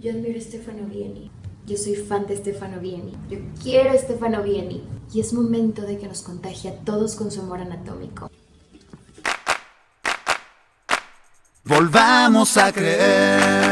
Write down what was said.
Yo admiro a Stefano Vieni. Yo soy fan de Stefano Vieni. Yo quiero a Stefano Vieni. Y es momento de que nos contagie a todos con su amor anatómico. Volvamos a creer